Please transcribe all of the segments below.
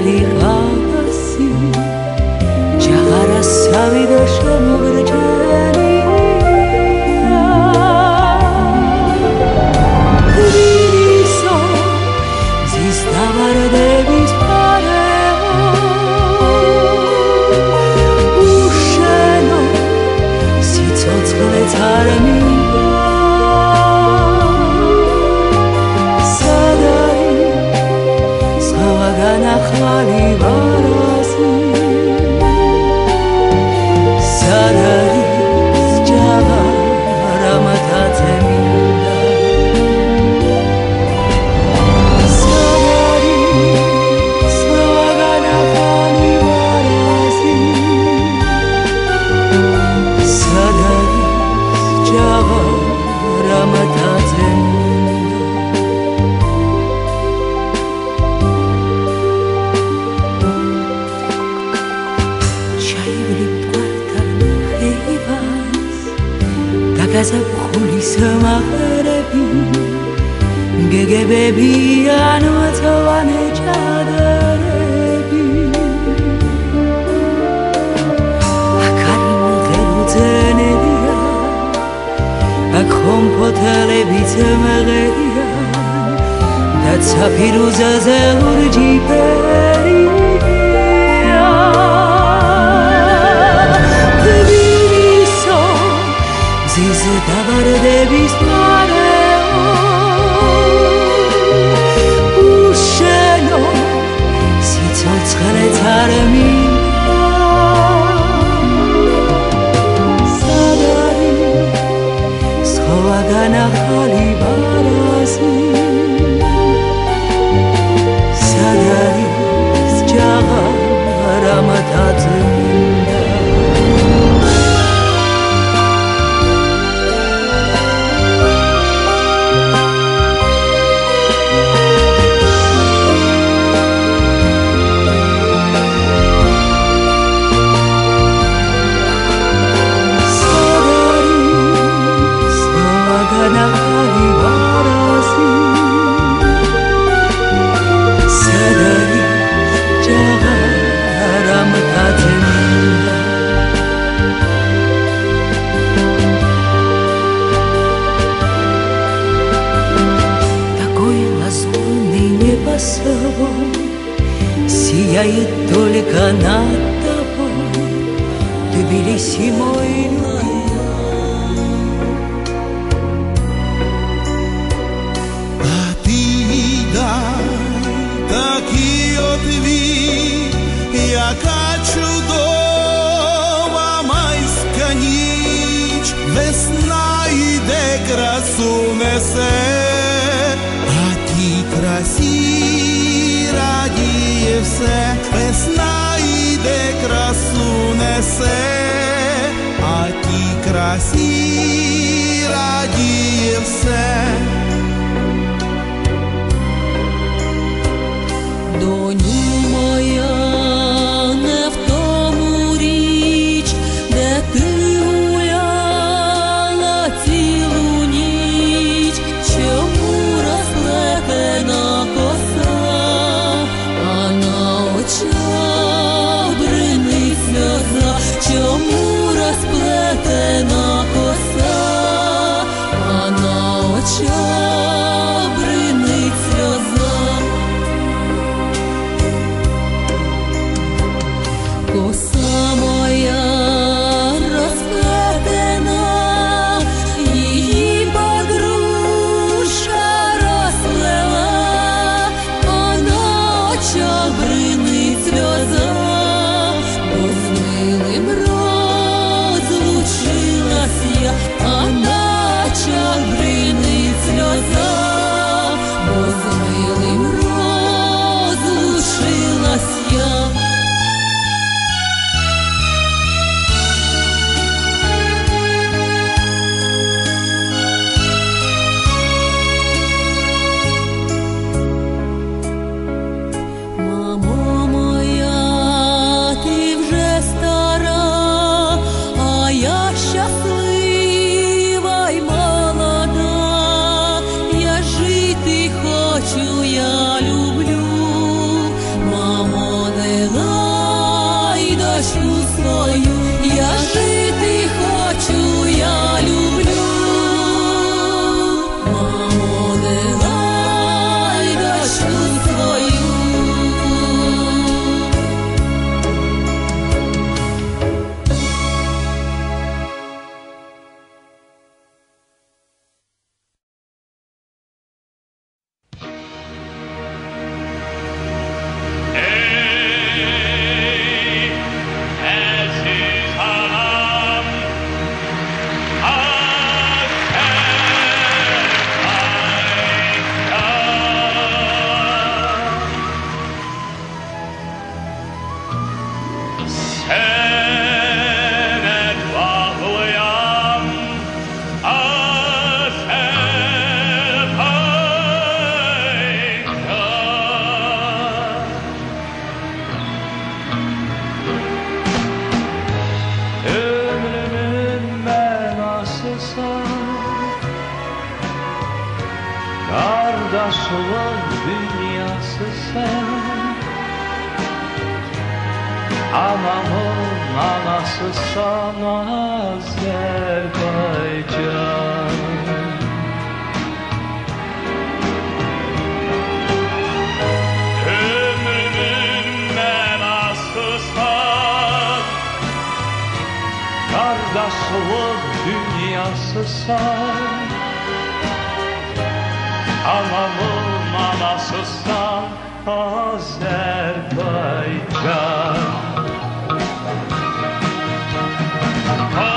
离里好。კალათაზე ჩაივლი მკვარტალ ხევას დაგაზაფხულის მაღრები გეგებები ან მწვანე ჩადა ფოთლებიც მღერიან და საფირუზაზე ლურჯიბენ только над тобой Любили зимой люди а Такі от вік, яка чудова майська ніч, весна йде, красу несе, а ті красі раді. Все, весна йде красу несе, а ті красі радіє все. you Anamın anası sana Azerbaycan Ömrümün menası sen Kardeşlik dünyası sen Anamın anası sen Azerbaycan Oh.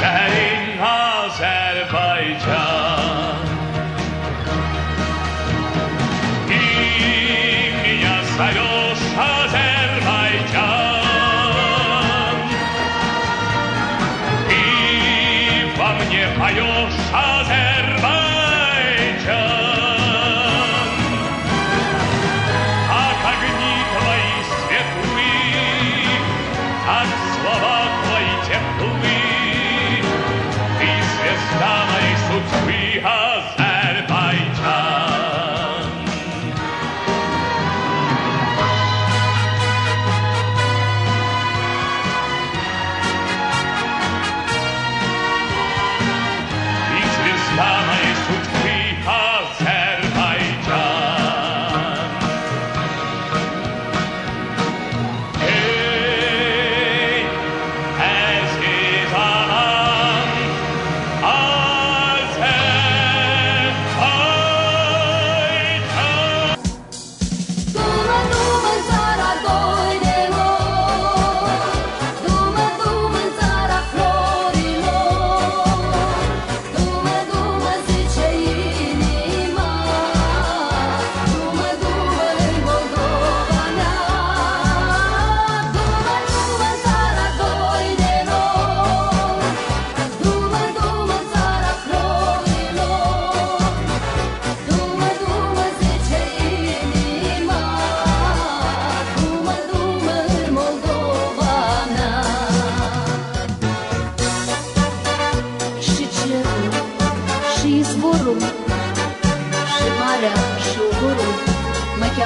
say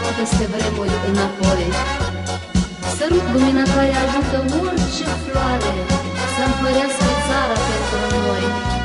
dată peste vremuri înapoi. Sărut lumina care ajută orice floare să-mi țara pentru noi.